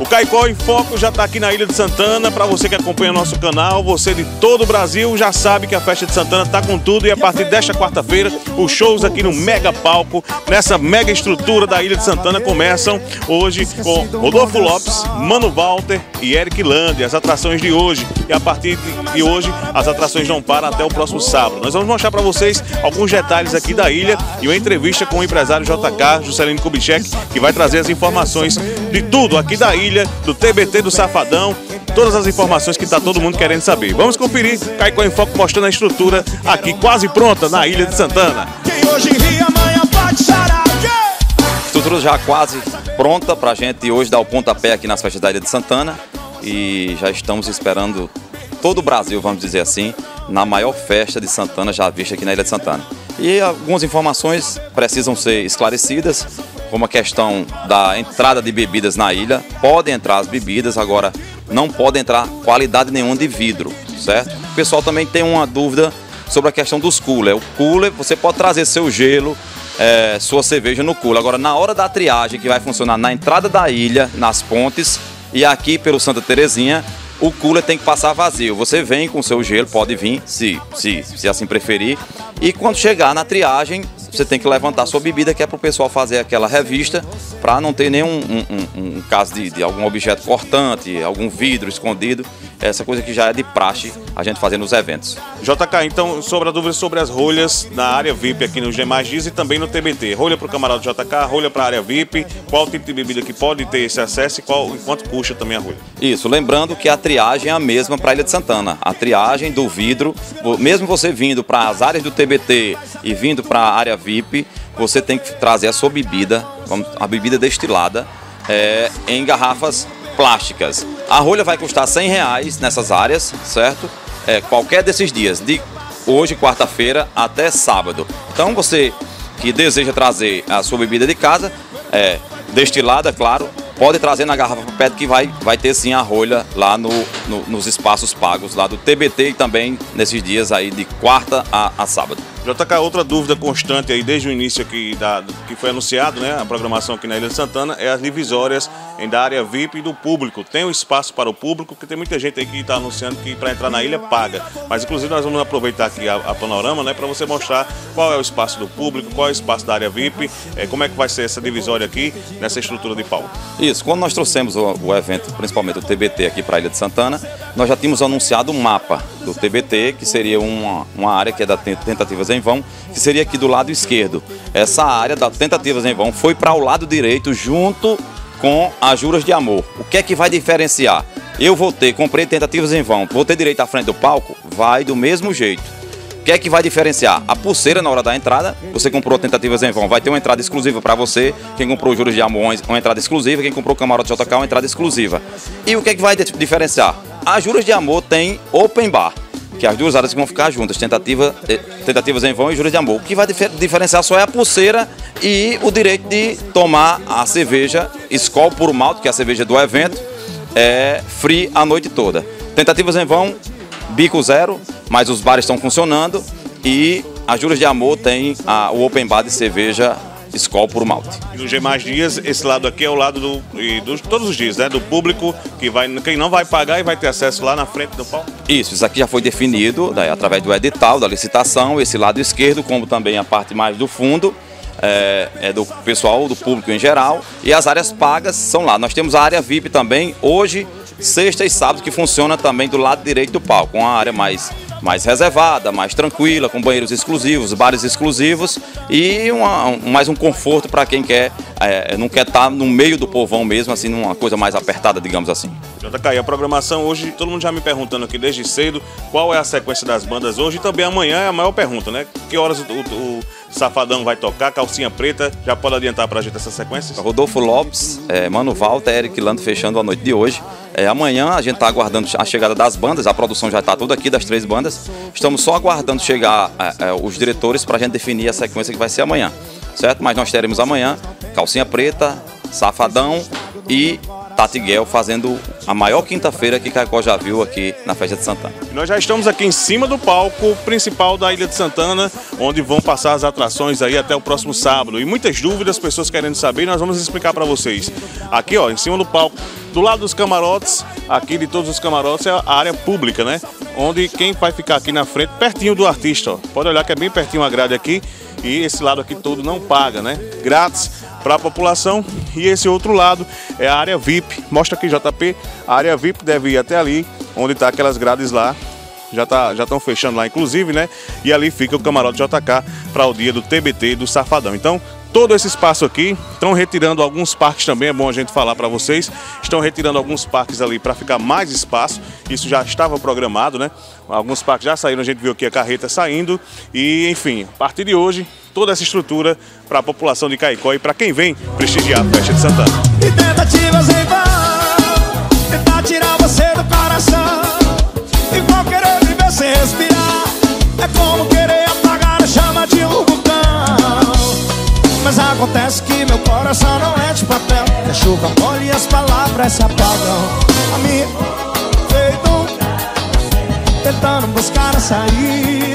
O Caicó em Foco já está aqui na Ilha de Santana. Para você que acompanha nosso canal, você de todo o Brasil já sabe que a Festa de Santana está com tudo. E a partir desta quarta-feira, os shows aqui no Mega Palco, nessa mega estrutura da Ilha de Santana, começam hoje com Rodolfo Lopes, Mano Walter e Eric Lande. As atrações de hoje. E a partir de hoje, as atrações não param até o próximo sábado. Nós vamos mostrar para vocês alguns detalhes aqui da ilha e uma entrevista com o empresário JK, Juscelino Kubitschek, que vai trazer as informações de tudo aqui da ilha do TBT do Safadão, todas as informações que está todo mundo querendo saber. Vamos conferir Caicó em Foco mostrando a estrutura aqui quase pronta na Ilha de Santana. Quem hoje ri, amanhã pode chorar. Estrutura já quase pronta para a gente hoje dar o pontapé aqui nas festas da Ilha de Santana e já estamos esperando todo o Brasil, vamos dizer assim, na maior festa de Santana já vista aqui na Ilha de Santana. E algumas informações precisam ser esclarecidas como a questão da entrada de bebidas na ilha. Podem entrar as bebidas, agora não pode entrar qualidade nenhuma de vidro, certo? O pessoal também tem uma dúvida sobre a questão dos cooler. O cooler, você pode trazer seu gelo, é, sua cerveja no cooler. Agora, na hora da triagem, que vai funcionar na entrada da ilha, nas pontes, e aqui pelo Santa Terezinha, o cooler tem que passar vazio. Você vem com seu gelo, pode vir, se, se, se assim preferir. E quando chegar na triagem, você tem que levantar sua bebida, que é para o pessoal fazer aquela revista, para não ter nenhum um, um, um caso de, de, algum objeto cortante, algum vidro escondido, essa coisa que já é de praxe a gente fazer nos eventos. JK, então, sobre a dúvida sobre as rolhas na área VIP aqui no Dias e também no TBT. Rolha para o camarada JK, rolha para a área VIP, qual tipo de bebida que pode ter esse acesso e qual, quanto custa também a rolha? Isso, lembrando que a triagem é a mesma para a Ilha de Santana. A triagem do vidro, mesmo você vindo para as áreas do TBT e vindo para a área VIP, você tem que trazer a sua bebida, a bebida destilada, é, em garrafas plásticas. A rolha vai custar 100 reais nessas áreas, certo? É, qualquer desses dias, de hoje, quarta-feira, até sábado. Então você que deseja trazer a sua bebida de casa, é, destilada, claro, pode trazer na garrafa perto que vai, vai ter sim a rolha lá no, no, nos espaços pagos lá do TBT e também nesses dias aí de quarta a, a sábado. JK, outra dúvida constante aí desde o início aqui da, que foi anunciado, né, a programação aqui na Ilha de Santana, é as divisórias da área VIP do público. Tem um espaço para o público, porque tem muita gente aí que está anunciando que para entrar na ilha paga. Mas inclusive nós vamos aproveitar aqui a, a panorama, né, para você mostrar qual é o espaço do público, qual é o espaço da área VIP, é, como é que vai ser essa divisória aqui nessa estrutura de palco. Isso, quando nós trouxemos o, o evento, principalmente o TBT aqui para a Ilha de Santana, nós já tínhamos anunciado um mapa do TBT, que seria uma, uma área que é da tentativas em vão, que seria aqui do lado esquerdo. Essa área da tentativas em vão foi para o lado direito junto com as juras de amor. O que é que vai diferenciar? Eu vou ter, comprei tentativas em vão, vou ter direito à frente do palco? Vai do mesmo jeito. O que é que vai diferenciar? A pulseira na hora da entrada, você comprou tentativas em vão, vai ter uma entrada exclusiva para você. Quem comprou juros de amor, uma entrada exclusiva. Quem comprou camarote JK, uma entrada exclusiva. E o que é que vai diferenciar? As juras de amor tem open bar que as duas áreas vão ficar juntas, tentativa, eh, tentativas em vão e juros de amor. O que vai diferenciar só é a pulseira e o direito de tomar a cerveja Skol Puro Malto, que é a cerveja do evento, é free a noite toda. Tentativas em vão, bico zero, mas os bares estão funcionando e as Juras de Amor tem a, o open bar de cerveja Skol por malte. E no G Mais Dias, esse lado aqui é o lado do, do, todos os dias, né? Do público que vai, quem não vai pagar e vai ter acesso lá na frente do palco. Isso, isso aqui já foi definido né, através do edital, da licitação, esse lado esquerdo, como também a parte mais do fundo. É, é, do pessoal, do público em geral, e as áreas pagas são lá. Nós temos a área VIP também, hoje, sexta e sábado, que funciona também do lado direito do palco, uma área mais mais reservada, mais tranquila, com banheiros exclusivos, bares exclusivos e uma, um, mais um conforto para quem quer, é, não quer estar tá no meio do povão mesmo, assim, numa coisa mais apertada, digamos assim. JK, a programação hoje, todo mundo já me perguntando aqui desde cedo qual é a sequência das bandas hoje e também amanhã é a maior pergunta, né? Que horas o, o, Safadão vai tocar, Calcinha Preta, já pode adiantar pra gente essa sequência? Rodolfo Lopes, é, Mano Walter, Eric Lando fechando a noite de hoje. É, amanhã a gente está aguardando a chegada das bandas, a produção já está toda aqui das três bandas. Estamos só aguardando chegar é, é, os diretores para a gente definir a sequência que vai ser amanhã, certo? Mas nós teremos amanhã Calcinha Preta, Safadão e Tatiguel fazendo a maior quinta-feira que Caicó já viu aqui na Festa de Santana. Nós já estamos aqui em cima do palco principal da Ilha de Santana, onde vão passar as atrações aí até o próximo sábado. E muitas dúvidas, pessoas querendo saber, nós vamos explicar para vocês. Aqui, ó, em cima do palco, Do lado dos camarotes, aqui de todos os camarotes, é a área pública, né? Onde quem vai ficar aqui na frente, pertinho do artista, ó. Pode olhar que é bem pertinho a grade aqui. E esse lado aqui todo não paga, né? Grátis para a população. E esse outro lado é a área VIP. Mostra aqui, JP. A área VIP deve ir até ali, onde tá aquelas grades lá já tá, já estão fechando lá, inclusive, né? E ali fica o camarote JK para o dia do TBT do Safadão. Então, todo esse espaço aqui, estão retirando alguns parques também, é bom a gente falar para vocês. Estão retirando alguns parques ali para ficar mais espaço. Isso já estava programado, né? Alguns parques já saíram, a gente viu aqui a carreta saindo. E, enfim, a partir de hoje, toda essa estrutura para a população de Caicó e para quem vem prestigiar a festa de Santana. E tentativas em vão, tentar tirar você do coração, igual querer viver sem respirar. É como querer acontece que meu coração não é de papel. A chuva molha e as palavras se apagam. A minha feito tentando buscar a saída